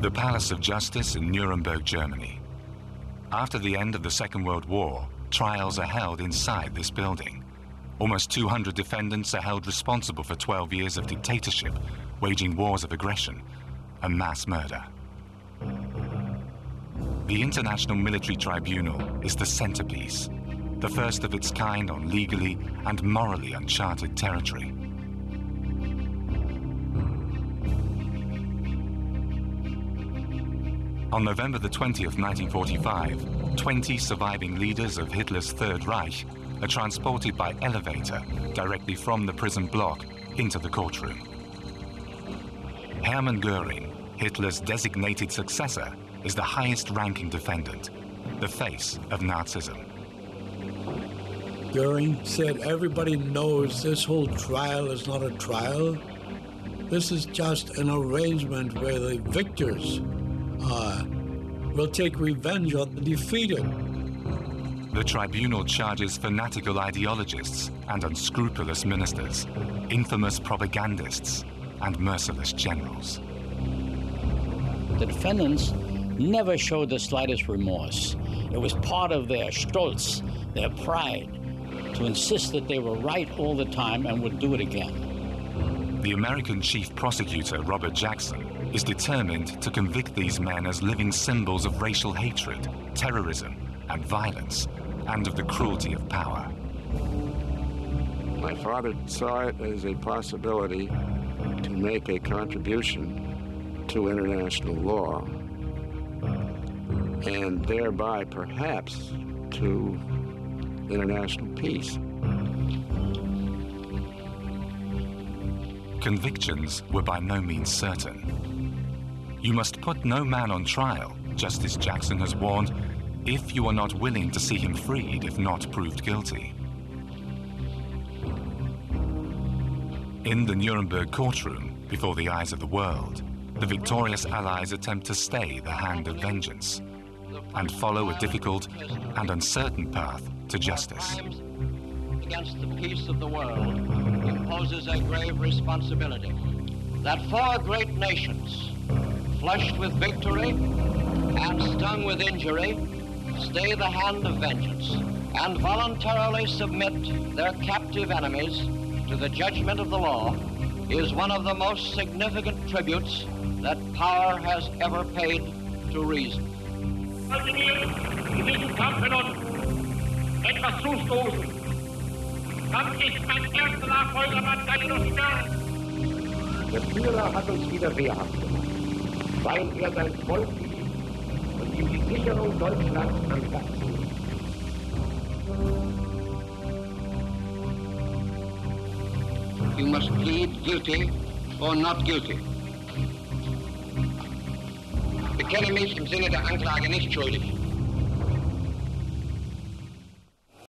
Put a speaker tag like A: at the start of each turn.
A: The Palace of Justice in Nuremberg, Germany. After the end of the Second World War, trials are held inside this building. Almost 200 defendants are held responsible for 12 years of dictatorship, waging wars of aggression and mass murder. The International Military Tribunal is the centerpiece, the first of its kind on legally and morally uncharted territory. On November the 20th, 1945, 20 surviving leaders of Hitler's Third Reich are transported by elevator directly from the prison block into the courtroom. Hermann Goering, Hitler's designated successor, is the highest ranking defendant, the face of Nazism.
B: Goering said, Everybody knows this whole trial is not a trial. This is just an arrangement where the victors uh, will take revenge on the defeated.
A: The tribunal charges fanatical ideologists and unscrupulous ministers, infamous propagandists, and merciless generals.
C: The defendants never showed the slightest remorse. It was part of their stolz, their pride, to insist that they were right all the time and would do it again.
A: The American chief prosecutor, Robert Jackson, is determined to convict these men as living symbols of racial hatred, terrorism, and violence, and of the cruelty of power.
D: My father saw it as a possibility to make a contribution to international law and thereby perhaps to international peace.
A: Convictions were by no means certain. You must put no man on trial, Justice Jackson has warned, if you are not willing to see him freed if not proved guilty. In the Nuremberg courtroom, before the eyes of the world, the victorious Allies attempt to stay the hand of vengeance and follow a difficult and uncertain path to justice.
E: Against the peace of the world imposes a grave responsibility that four great nations, flushed with victory and stung with injury, stay the hand of vengeance and voluntarily submit their captive enemies to the judgment of the law is one of the most significant tributes that power has ever paid to reason.
F: Etwas.
G: Der Führer hat uns wieder wehrhaft gemacht, weil er sein Volk liebt und ihm die Sicherung Deutschlands am Herzen.
E: You must plead guilty or not guilty. Bekenne mich im Sinne der Anklage nicht schuldig.